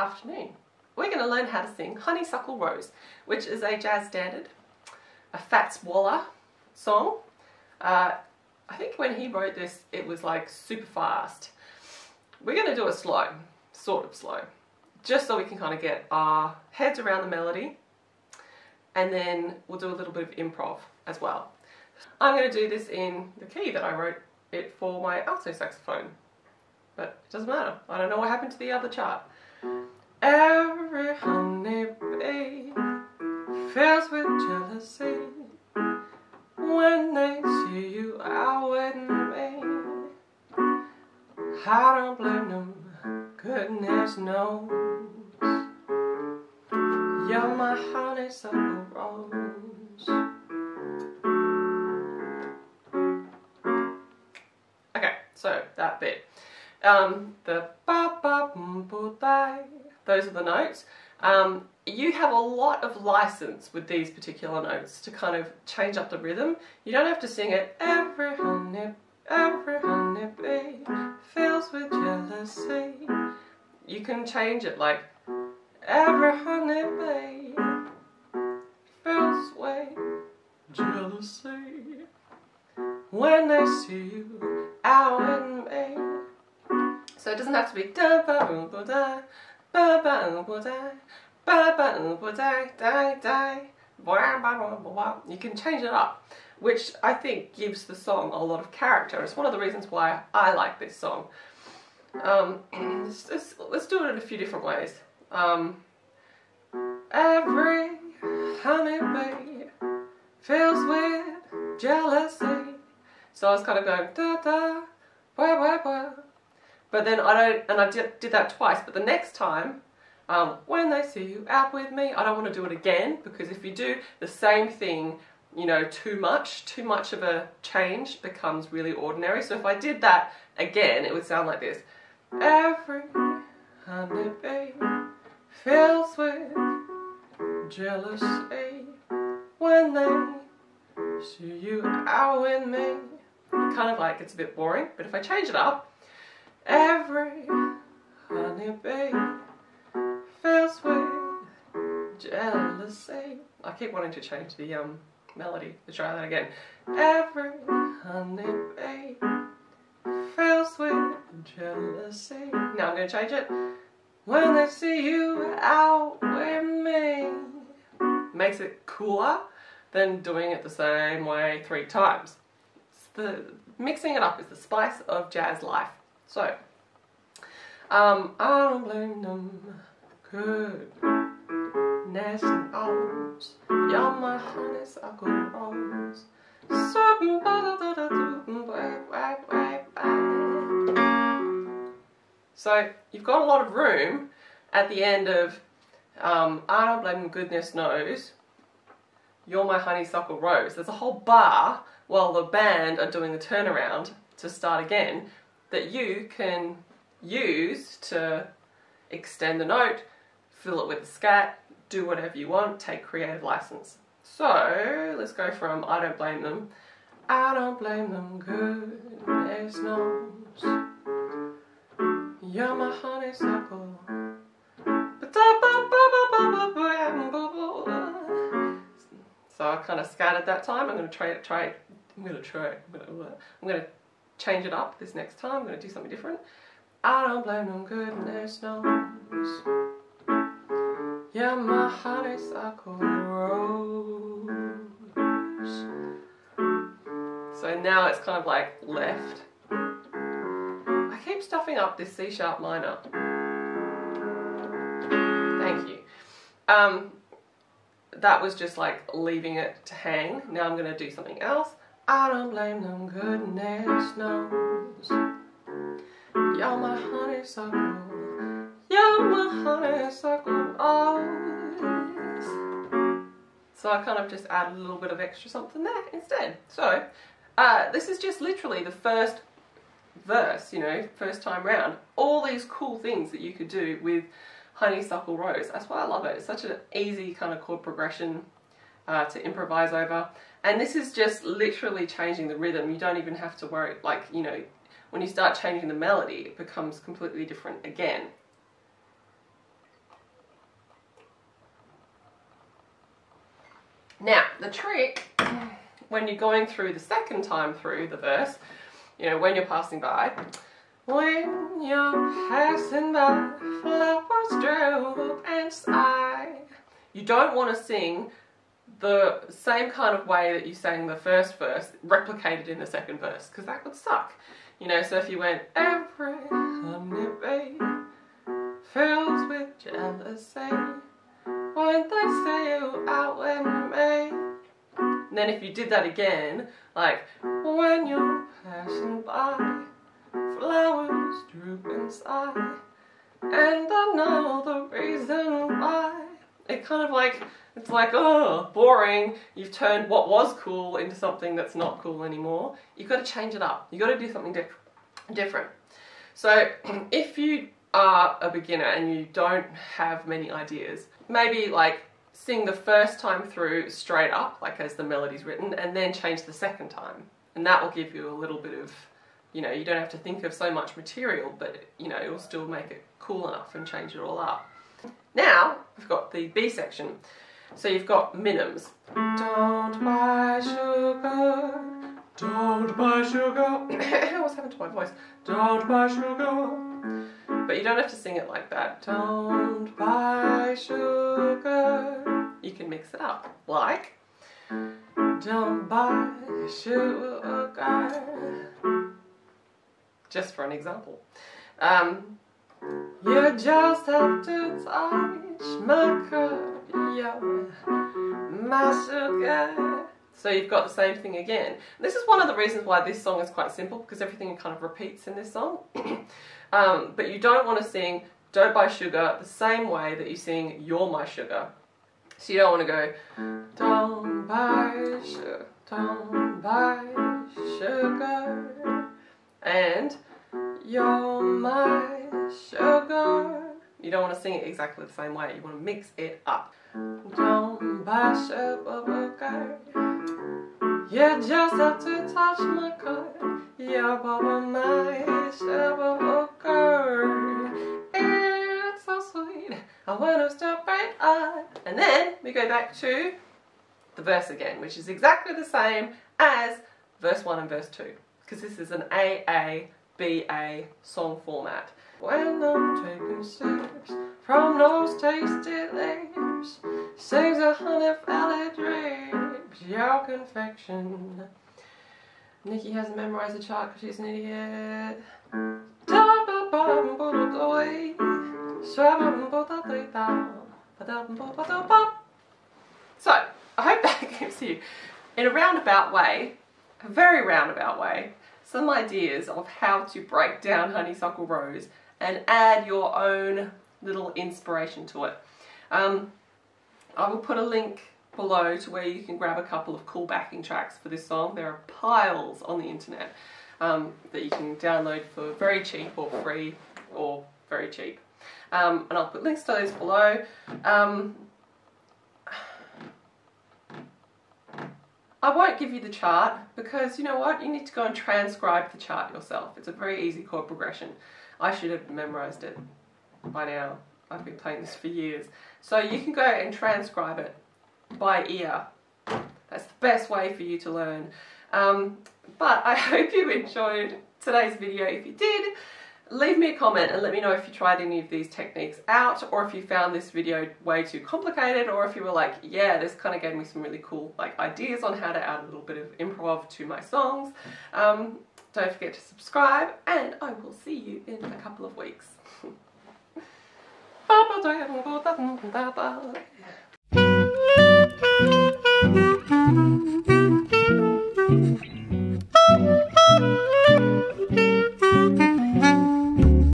afternoon. We're going to learn how to sing Honeysuckle Rose, which is a jazz standard, a Fats Waller song. Uh, I think when he wrote this, it was like super fast. We're going to do it slow, sort of slow, just so we can kind of get our heads around the melody, and then we'll do a little bit of improv as well. I'm going to do this in the key that I wrote it for my alto saxophone. But it doesn't matter. I don't know what happened to the other chart. Every honey bee fills with jealousy when they see you out with me. I don't blame them, goodness knows. You're my honeysuckle rose. Okay, so that bit. Um, the ba ba those are the notes. Um, you have a lot of license with these particular notes to kind of change up the rhythm. You don't have to sing it every honey, every honey bee fills with jealousy. You can change it like every honey bee fills with jealousy when they see you out in. It doesn't have to be da ba ba da ba ba ba da ba ba ba da da da. You can change it up, which I think gives the song a lot of character. It's one of the reasons why I like this song. Um, let's, let's, let's do it in a few different ways. Um, every honeybee fills with jealousy. So I was kind of going da da, wah wah wah. But then I don't, and I did, did that twice. But the next time, um, when they see you out with me, I don't want to do it again because if you do the same thing, you know, too much, too much of a change becomes really ordinary. So if I did that again, it would sound like this. Every honeybee fills with jealousy when they see you out with me. Kind of like it's a bit boring, but if I change it up, every honeybee fills with jealousy. I keep wanting to change the um, melody. Let's try that again. Every honeybee fills with jealousy. Now I'm going to change it. When they see you out with me. Makes it cooler than doing it the same way three times. It's the mixing it up is the spice of jazz life. So, um, I don't blame them. Good. Nation knows you're my honeysuckle rose. So you've got a lot of room at the end of um, I don't blame goodness knows. You're my honeysuckle rose. There's a whole bar while the band are doing the turnaround to start again that you can use to extend the note, fill it with a scat, do whatever you want, take creative license. So let's go from I don't blame them. I don't blame them, goodness knows. You're my honeysuckle. So I kind of scattered that time. I'm going to try it. Try it. I'm going to try it. I'm to, I'm to change it up this next time. I'm going to do something different. I don't blame them. Goodness knows. Yeah, my honeysuckle rose. So now it's kind of like left. I keep stuffing up this C sharp minor. Thank you. Um, that was just like leaving it to hang. Now I'm going to do something else. I don't blame them, goodness knows. You're my honeysuckle. You're my honeysuckle always. So I kind of just add a little bit of extra something there instead. So uh, this is just literally the first verse, you know, first time round. All these cool things that you could do with Honeysuckle Rose. That's why I love it. It's such an easy kind of chord progression uh, to improvise over. And this is just literally changing the rhythm. You don't even have to worry, like, you know, when you start changing the melody, it becomes completely different again. Now, the trick when you're going through the second time through the verse, you know, when you're passing by, when you're passing by, flowers droop and sigh. You don't want to sing the same kind of way that you sang the first verse replicated in the second verse because that would suck. You know, so if you went every honeybee fills with jealousy when they say you outwin me. And then if you did that again, like when you're passing by, flowers droop inside, and I know the reason why. It kind of like it's like, oh, boring. You've turned what was cool into something that's not cool anymore. You've got to change it up. You've got to do something diff different. So if you are a beginner and you don't have many ideas, maybe like sing the first time through straight up, like as the melody's written, and then change the second time. And that will give you a little bit of, you know, you don't have to think of so much material, but, you know, it will still make it cool enough and change it all up. Now, we've got the B section. So you've got minims. Don't buy sugar, don't buy sugar. What's happened to my voice? Don't buy sugar. But you don't have to sing it like that. Don't buy sugar. You can mix it up. Like, don't buy sugar. Just for an example. Um, you just have to touch my cup my So you've got the same thing again. This is one of the reasons why this song is quite simple because everything kind of repeats in this song. um, but you don't want to sing Don't Buy Sugar the same way that you sing You're My Sugar. So you don't want to go Don't buy sugar, don't buy sugar sing it exactly the same way. You want to mix it up. Don't buy sugar, You just have to touch my card. You're Baba my sugar, It's so sweet. I want to stop right on. And then we go back to the verse again, which is exactly the same as verse 1 and verse 2. Because this is an AA, BA song format. When I'm taking sips from those tasty lips, sings a honey valley drapes your confection. Nikki hasn't memorized the chart because she's an idiot. So, I hope that gives you, in a roundabout way, a very roundabout way, some ideas of how to break down Honeysuckle Rose and add your own little inspiration to it. Um, I will put a link below to where you can grab a couple of cool backing tracks for this song. There are piles on the internet um, that you can download for very cheap or free or very cheap. Um, and I'll put links to those below. I won't give you the chart because you know what, you need to go and transcribe the chart yourself. It's a very easy chord progression. I should have memorized it by now. I've been playing this for years. So you can go and transcribe it by ear. That's the best way for you to learn. Um, but I hope you enjoyed today's video. If you did, Leave me a comment and let me know if you tried any of these techniques out or if you found this video way too complicated or if you were like, yeah, this kind of gave me some really cool like ideas on how to add a little bit of improv to my songs. Um, don't forget to subscribe and I will see you in a couple of weeks.